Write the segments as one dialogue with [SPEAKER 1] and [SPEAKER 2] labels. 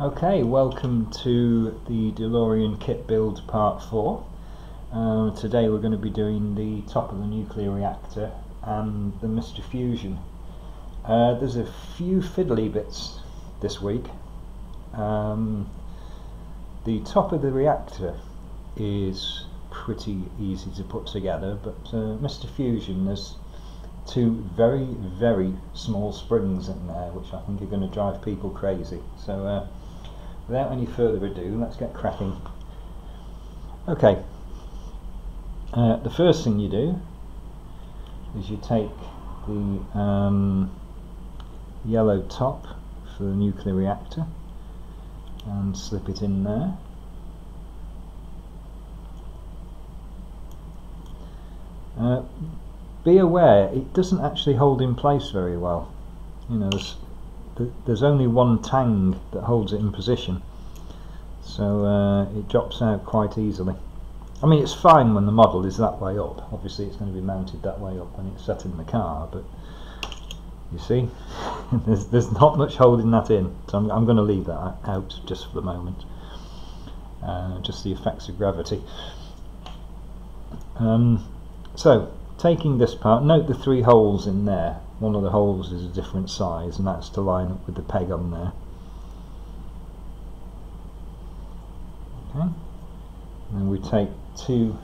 [SPEAKER 1] Okay, welcome to the DeLorean kit build part 4. Uh, today we're going to be doing the top of the nuclear reactor and the Mr. Fusion. Uh, there's a few fiddly bits this week. Um, the top of the reactor is pretty easy to put together, but uh, Mr. Fusion, there's two very, very small springs in there which I think are going to drive people crazy. So uh, without any further ado, let's get cracking. Okay, uh, the first thing you do is you take the um, yellow top for the nuclear reactor and slip it in there. Uh, be aware it doesn't actually hold in place very well. You know, there's, there's only one tang that holds it in position, so uh, it drops out quite easily. I mean, it's fine when the model is that way up. Obviously, it's going to be mounted that way up when it's set in the car, but you see, there's, there's not much holding that in, so I'm, I'm going to leave that out just for the moment. Uh, just the effects of gravity. Um, so, taking this part, note the three holes in there. One of the holes is a different size, and that's to line up with the peg on there. Okay. And we take two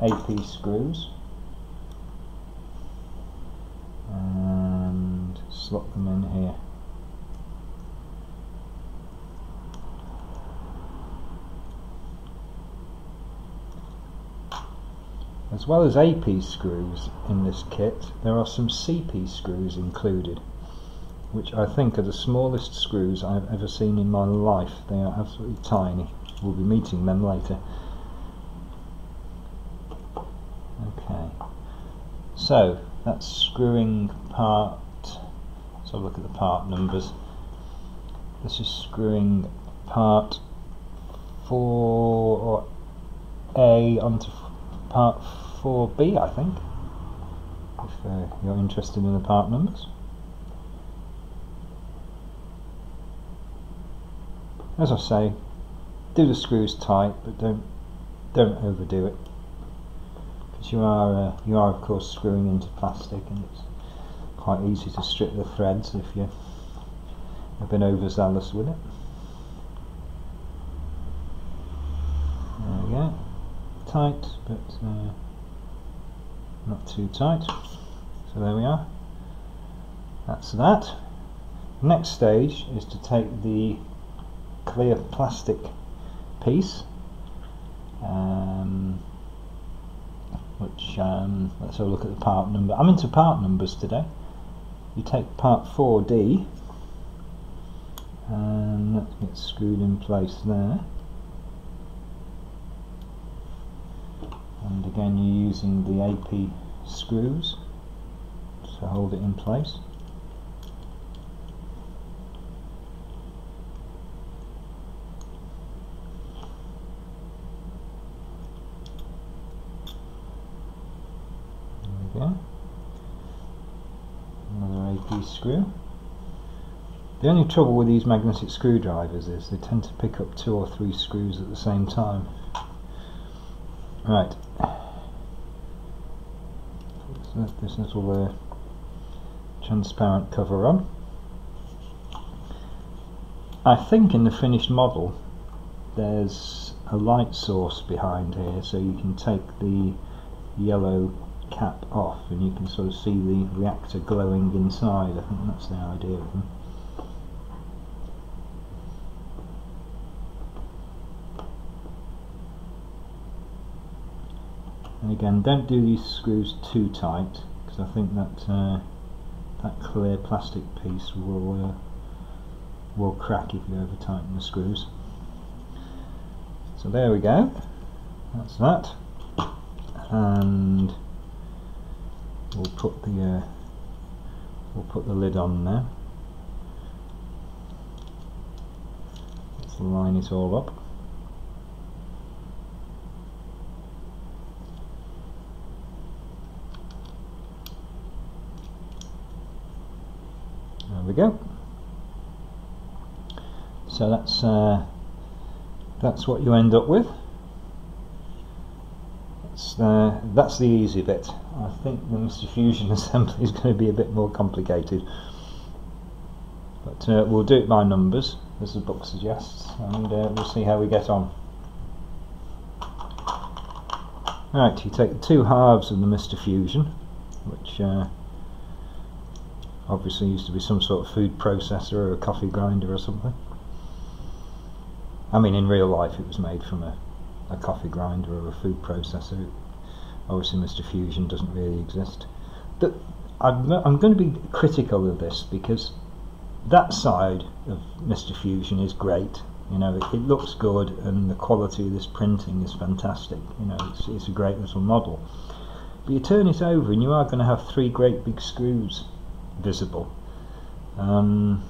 [SPEAKER 1] AP screws and slot them in here. As well as AP screws in this kit, there are some CP screws included, which I think are the smallest screws I've ever seen in my life. They are absolutely tiny. We'll be meeting them later. Okay, so that's screwing part, let's have a look at the part numbers. This is screwing part 4A onto part 4B I think if uh, you're interested in the part numbers. As I say do the screws tight but don't don't overdo it. Because you are uh, you are of course screwing into plastic and it's quite easy to strip the threads if you have been overzealous with it. There we go. Tight but uh, not too tight. So there we are. That's that. Next stage is to take the clear plastic piece um, which um, let's have a look at the part number. I'm into part numbers today. You take part 4D and that gets screwed in place there and again you're using the AP screws to hold it in place. There we go. Another AP screw. The only trouble with these magnetic screwdrivers is they tend to pick up two or three screws at the same time. Right. This little uh, transparent cover on. I think in the finished model there's a light source behind here so you can take the yellow cap off and you can sort of see the reactor glowing inside. I think that's the idea of them. Again. Don't do these screws too tight because I think that uh, that clear plastic piece will uh, will crack if you over tighten the screws. So there we go. That's that. And we'll put the uh, we'll put the lid on now let's line it all up There we go. So that's uh, that's what you end up with that's, uh, that's the easy bit I think the Mr. Fusion assembly is going to be a bit more complicated but uh, we'll do it by numbers as the book suggests and uh, we'll see how we get on right you take the two halves of the Mr. Fusion which uh, obviously used to be some sort of food processor or a coffee grinder or something I mean in real life it was made from a, a coffee grinder or a food processor obviously Mr. Fusion doesn't really exist but I'm, I'm going to be critical of this because that side of Mr. Fusion is great you know it, it, looks good and the quality of this printing is fantastic you know it's, it's a great little model but you turn it over and you are going to have three great big screws visible um,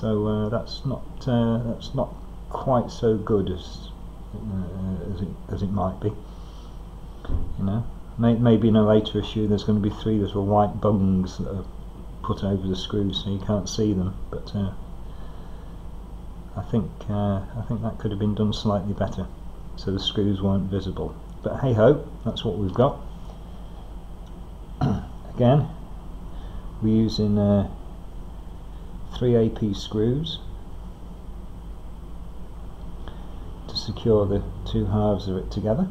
[SPEAKER 1] so uh, that's not uh, that's not quite so good as uh, as, it, as it might be you know? May, maybe in a later issue there's going to be three little white bungs that are put over the screws so you can't see them but uh, I think uh, I think that could have been done slightly better so the screws weren't visible. But hey ho that's what we've got. Again we're using uh, 3 AP screws to secure the two halves of it together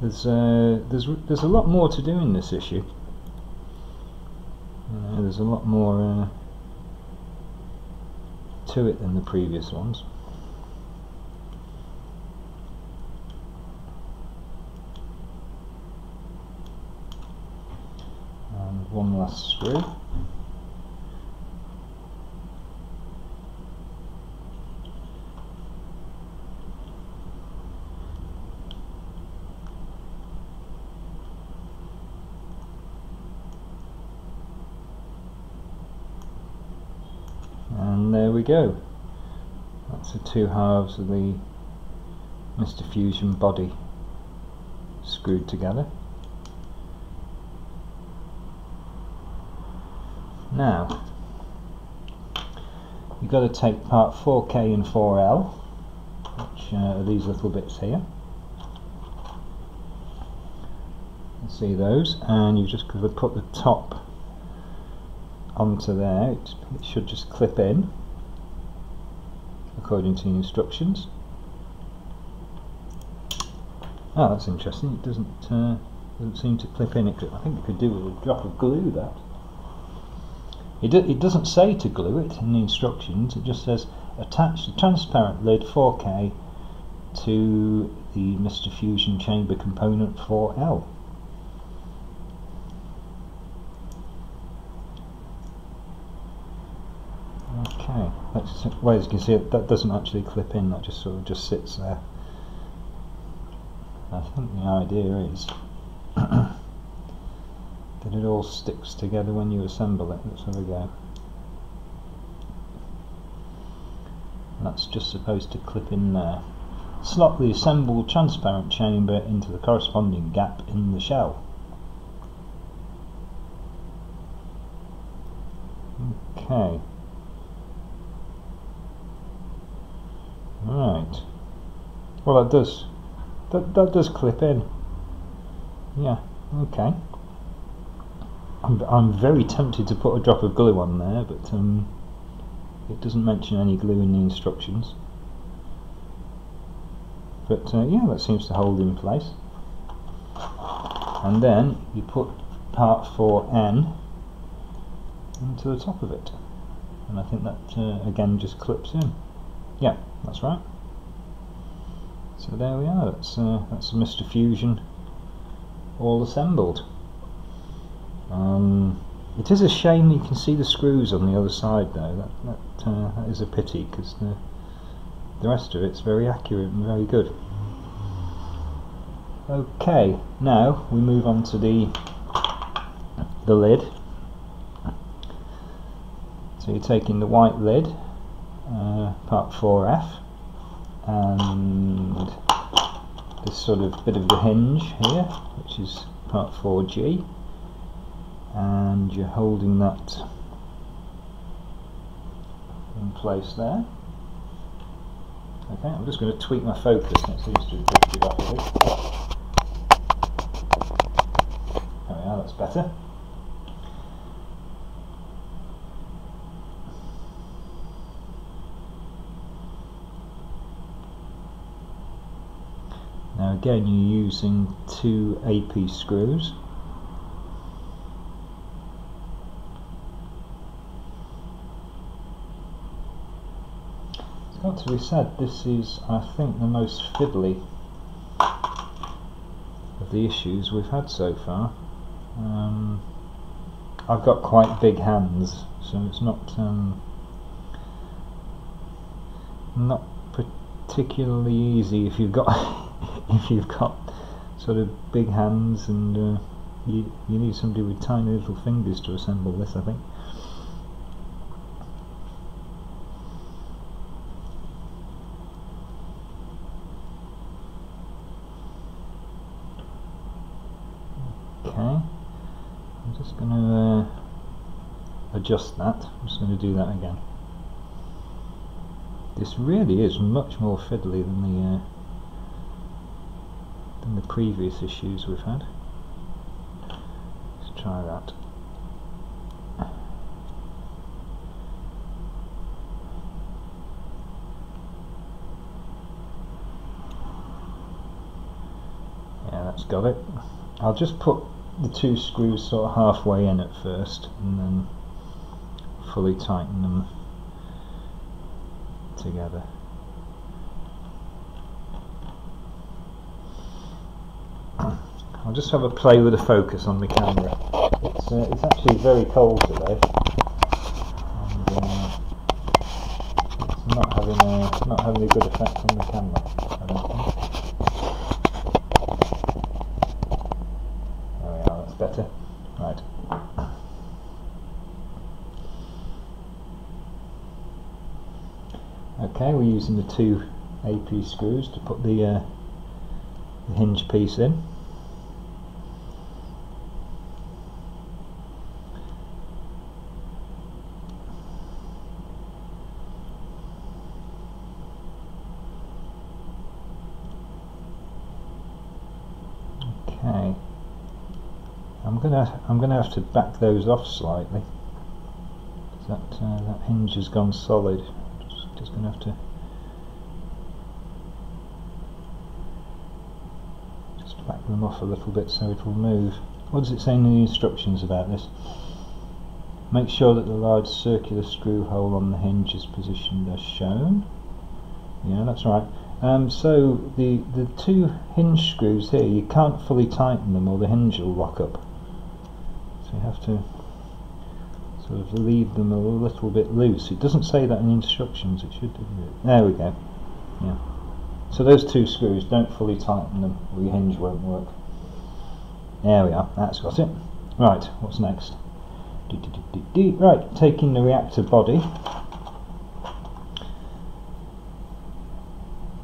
[SPEAKER 1] There's uh, there's there's a lot more to do in this issue. Uh, there's a lot more uh, to it than the previous ones. And one last screw. and there we go that's the two halves of the Mr. Fusion body screwed together now you've got to take part 4K and 4L which uh, are these little bits here. See those and you've just got to put the top onto there. It, it should just clip in according to the instructions. Oh that's interesting. It doesn't uh, doesn't seem to clip in. I think it could do with a drop of glue that it, it doesn't say to glue it in the instructions it just says attach the transparent lid 4K to the Mr. Fusion chamber component 4L Okay, that's, well as you can see that doesn't actually clip in, that just sort of just sits there. I think the idea is that it all sticks together when you assemble it. Let's have a go. that's just supposed to clip in there. Slot the assembled transparent chamber into the corresponding gap in the shell. Okay. Right. Well, that does. That that does clip in. Yeah. Okay. I'm I'm very tempted to put a drop of glue on there, but um, it doesn't mention any glue in the instructions. But uh, yeah, that seems to hold in place. And then you put part 4N into the top of it. And I think that uh, again just clips in. Yeah, that's right. So there we are, that's, uh, that's Mr. Fusion all assembled. Um, it is a shame you can see the screws on the other side though, that, that, uh, that is a pity because the, the rest of it's very accurate and very good. Okay, now we move on to the the lid. So you're taking the white lid uh, part 4F and this sort of bit of the hinge here, which is part 4G, and you're holding that in place there. Okay, I'm just going to tweak my focus it seems to drifted off a bit. There we are, that's better. Now again you're using two AP screws to said, this is, I think, the most fiddly of the issues we've had so far. Um, I've got quite big hands, so it's not um, not particularly easy if you've got if you've got sort of big hands and uh, you you need somebody with tiny little fingers to assemble this. I think. Okay, I'm just going to uh, adjust that. I'm just going to do that again. This really is much more fiddly than the uh, than the previous issues we've had. Let's try that. Yeah, that's got it. I'll just put the two screws sort of halfway in at first and then fully tighten them together. I'll just have a play with the focus on the camera. It's, uh, it's actually very cold today. And, uh, it's not having a not having a good effect on the camera. I don't think. There we are. That's better. Right. Okay, we're using the two AP screws to put the, uh, the hinge piece in. Okay. I'm gonna I'm gonna have to back those off slightly. That uh, that hinge has gone solid. Just, just gonna have to them off a little bit so it will move. What does it say in the instructions about this? Make sure that the large circular screw hole on the hinge is positioned as shown. Yeah, that's right. Um, so the the two hinge screws here, you can't fully tighten them or the hinge will lock up. So you have to sort of leave them a little bit loose. It doesn't say that in the instructions, it should do. There we go. Yeah. So those two screws, don't fully tighten them your hinge won't work. There we are, that's got it. Right, what's next? Right, taking the reactor body,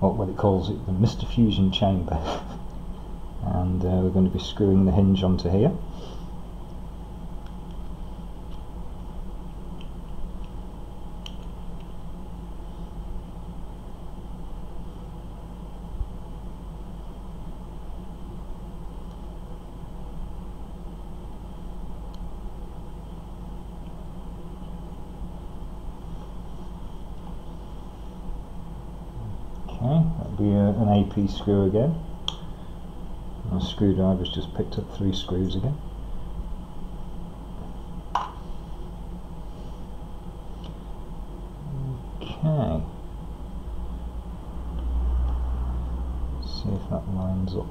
[SPEAKER 1] or what it calls it, the Mr. Fusion chamber, and uh, we're going to be screwing the hinge onto here. Okay, that'll be screw again. My screwdriver's just picked up three screws again. Okay. see if that lines up.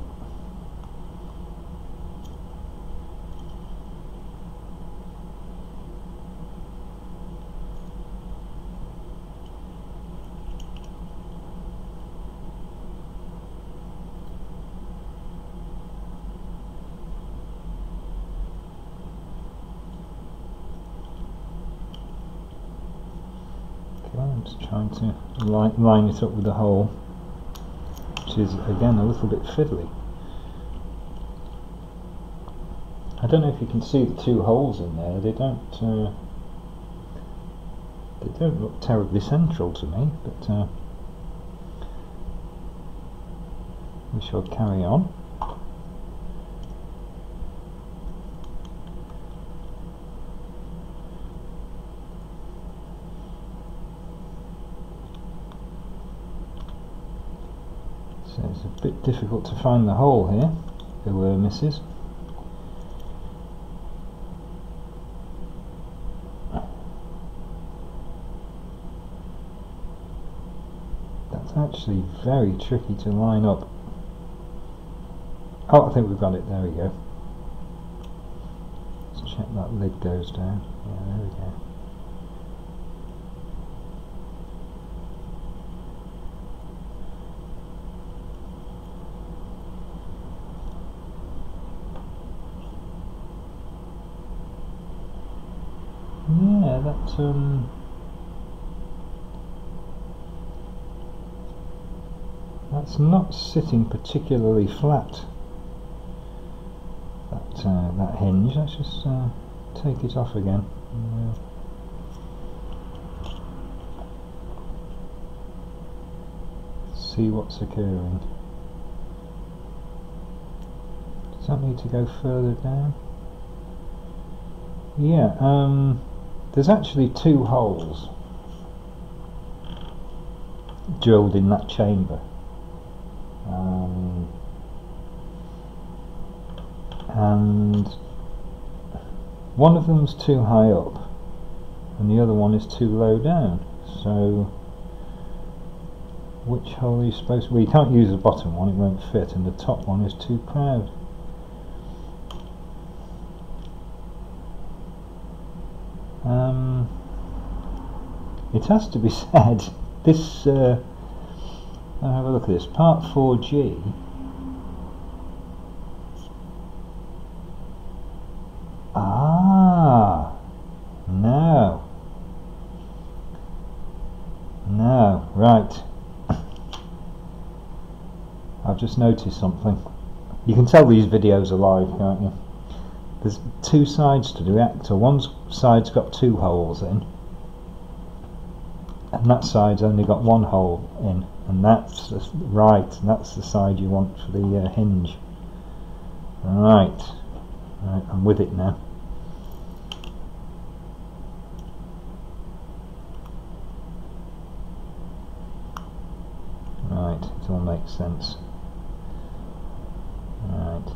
[SPEAKER 1] Okay, I'm just trying to line, line it up with the hole. which is again a little bit fiddly. I don't know if you can see the two holes in there. They don't. Uh, they don't look terribly central to me, but uh, we shall carry on. So it's a bit difficult to find the hole here, There were misses. That's actually very tricky to line up. Oh, I think we've got it, there we go. Let's check that lid goes down. Yeah, there we go. Yeah, that's um that's not sitting particularly flat. That uh, that hinge. Let's just uh, take it off again. See what's occurring. Does that need to go further down? Yeah, um, there's actually two holes drilled in that chamber. Um, and one of them's too high up and the other one is too low down. So which hole are you supposed to... Well, you can't use the bottom one, it won't fit, and the top one is too proud. It has to be said, this, uh, have a look at this, part 4G, ah, no, no, right, I've just noticed something, you can tell these videos are live, can't you? there's two sides to the reactor. One side's got two holes in, and that side's only got one hole in, and that's the, right. And that's the side you want for the uh, hinge. Right, right. I'm with it now. Right, it all makes sense. Right.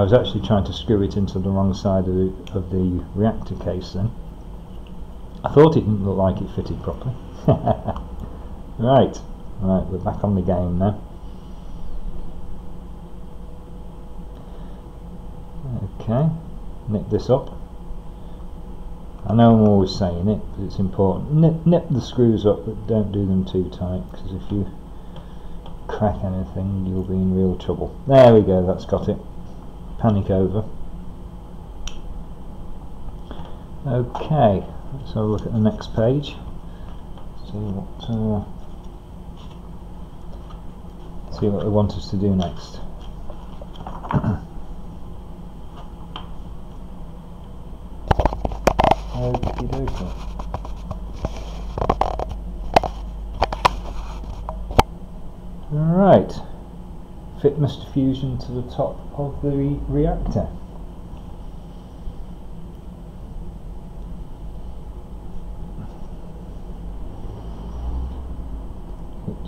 [SPEAKER 1] I was actually trying to screw it into the wrong side of the, of the reactor case then. I thought it didn't look like it fitted properly. right, right, we're back on the game now. Okay, nip this up. I know I'm always saying it, but it's important. Nip, nip the screws up, but don't do them too tight, because if you crack anything, you'll be in real trouble. There we go, that's got it panic over. Okay, let's have a look at the next page. See what uh, see what they want us to do next. fit Mr. Fusion to the top of the re reactor.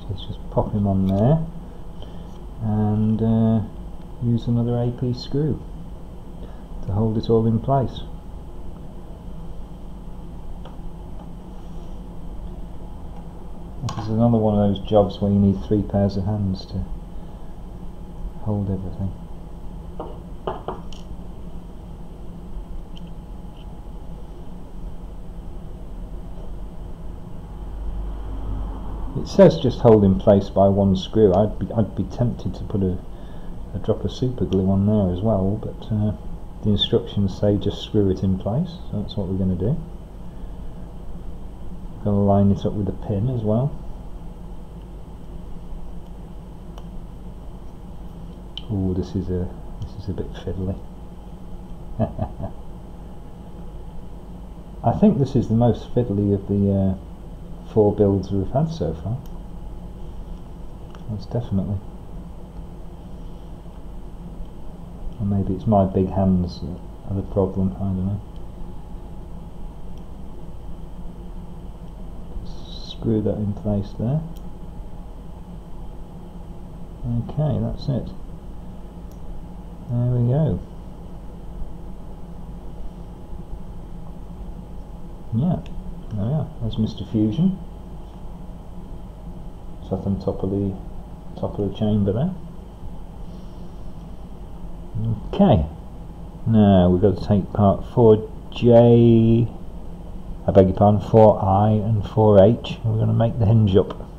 [SPEAKER 1] Let's just pop him on there and uh, use another AP screw to hold it all in place. This is another one of those jobs where you need three pairs of hands to hold everything. It says just hold in place by one screw. I'd be I'd be tempted to put a, a drop of super glue on there as well, but uh, the instructions say just screw it in place, so that's what we're going to do. Gonna line it up with a pin as well. Oh, this is a this is a bit fiddly. I think this is the most fiddly of the uh, four builds we've had so far. That's definitely. Or maybe it's my big hands that are the problem, I don't know. Screw that in place there. Okay, that's it. There we go. Yeah, there we are. There's Mr. Fusion. Sat on top of the top of the chamber there. Okay. Now we've got to take part 4J, I beg your pardon, 4I and 4H. We're going to make the hinge up.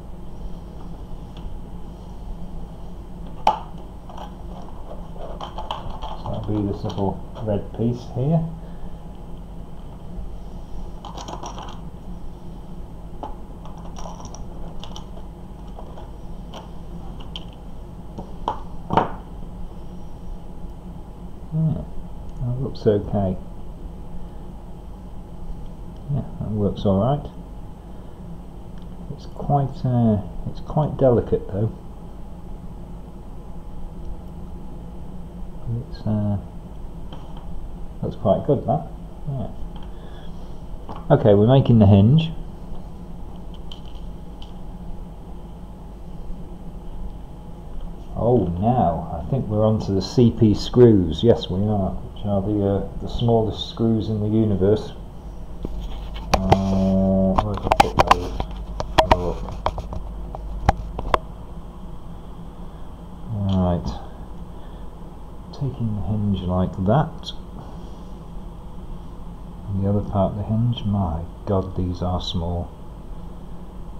[SPEAKER 1] This little red piece here. That looks okay. Yeah, that works all right. It's quite, uh, it's quite delicate though. It's, uh, that's quite good. That. Okay, we're making the hinge. Oh, now I think we're onto the CP screws. Yes, we are, which are the uh, the smallest screws in the universe. That. And the other part of the hinge. My God, these are small.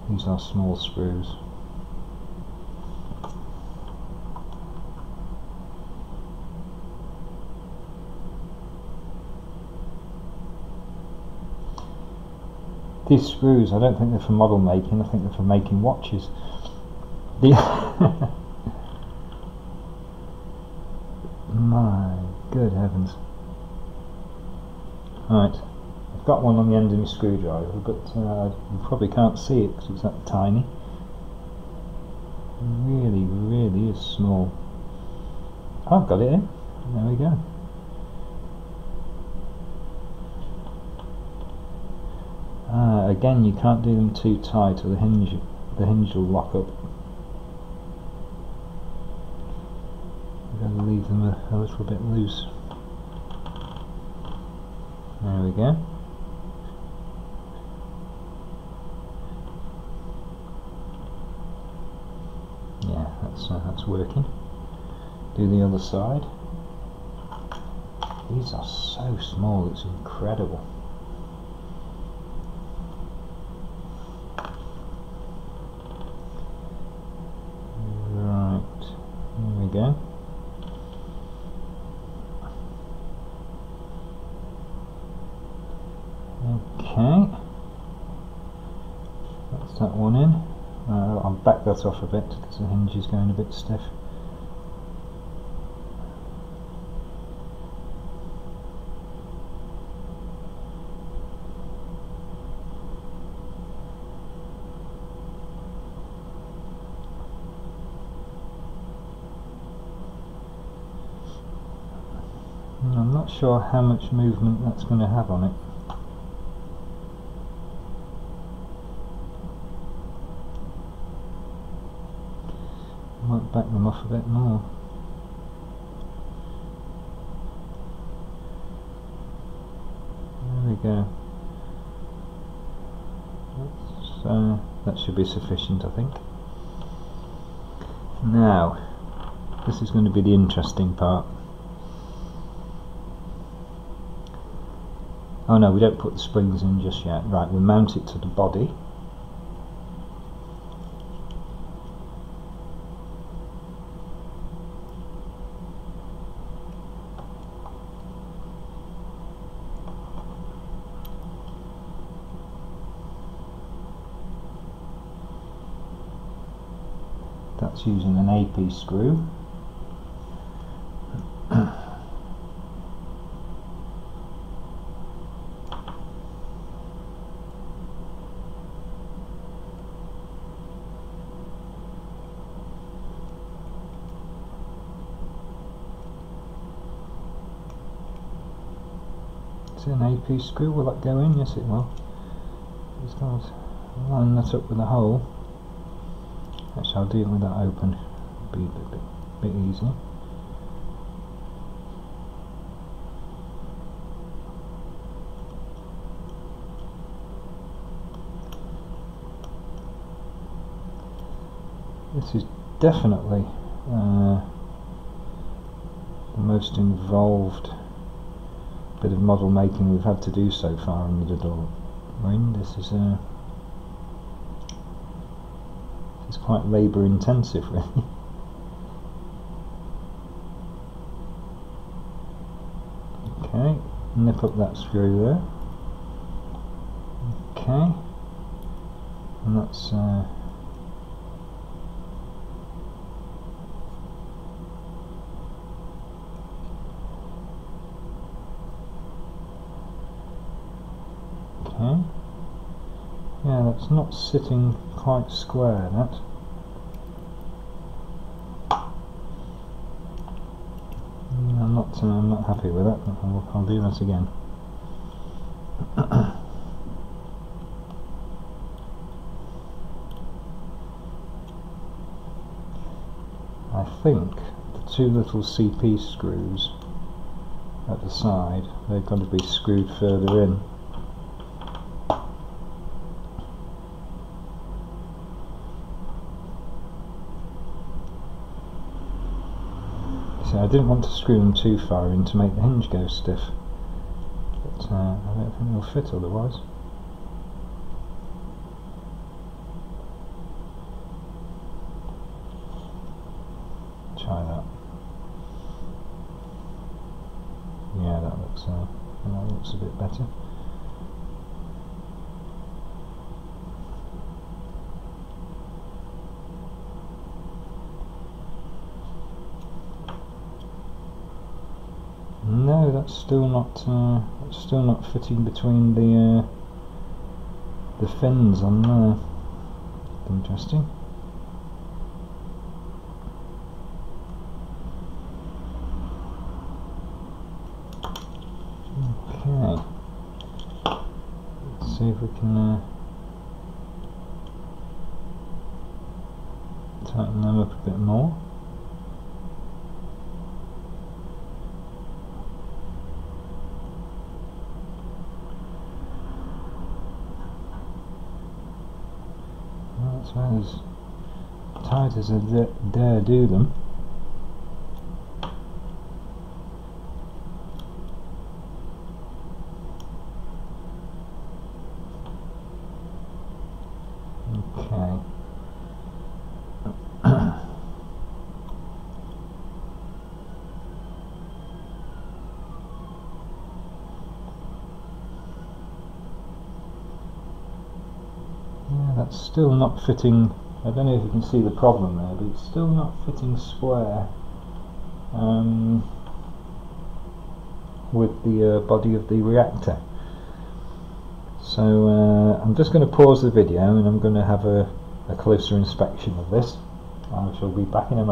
[SPEAKER 1] These are small screws. These screws, I don't think they're for model making, I think they're for making watches. The My good heavens. Right, I've got one on the end of my screwdriver, but uh, you probably can't see it because it's that tiny. Really, really is small. I've got it in. There we go. Ah, again, you can't do them too tight, or the hinge, the hinge will lock up. We're going to leave them a, a little bit loose. There we go. Yeah, that's uh, that's working. Do the other side. These are so small; it's incredible. Right, here we go. Okay, that's that one in. Uh, I'll back that off a bit because the hinge is going a bit stiff. I'm not sure how much movement that's going to have on it. Might back them off a bit more. There we go. Uh, that should be sufficient, I think. Now, this is going to be the interesting part. Oh no, we don't put the springs in just yet. Right, we mount it to the body. That's using an AP screw Is an AP screw? Will that go in? Yes it will. Just line that up with a hole. Actually I'll deal with that open. Be a bit, bit, bit easy. This is definitely uh, the most involved bit of model making we've had to do so far in the Dodor ring. This is uh, it's quite labour intensive really. okay, nip up that screw there. Okay, and that's uh, Okay. Yeah, that's not sitting quite square, that. I'm not, uh, I'm not happy with that. I'll, I'll do that again. I think the two little CP screws at the side, they've got to be screwed further in. I didn't want to screw them too far in to make the hinge go stiff, but uh, I don't think they'll fit otherwise. Try that. Yeah, that looks uh, that looks a bit better. Still not uh, that's still not fitting between the uh, the fins on there. Interesting. Okay. Let's see if we can uh, tighten them up a bit more. That's about as tight as I dare do them. Okay. that's still not fitting I don't know if you can see the problem there but it's still not fitting square um, with the uh, body of the reactor. So uh, I'm just going to pause the video and I'm going to have a, a closer inspection of this. I shall be back in a moment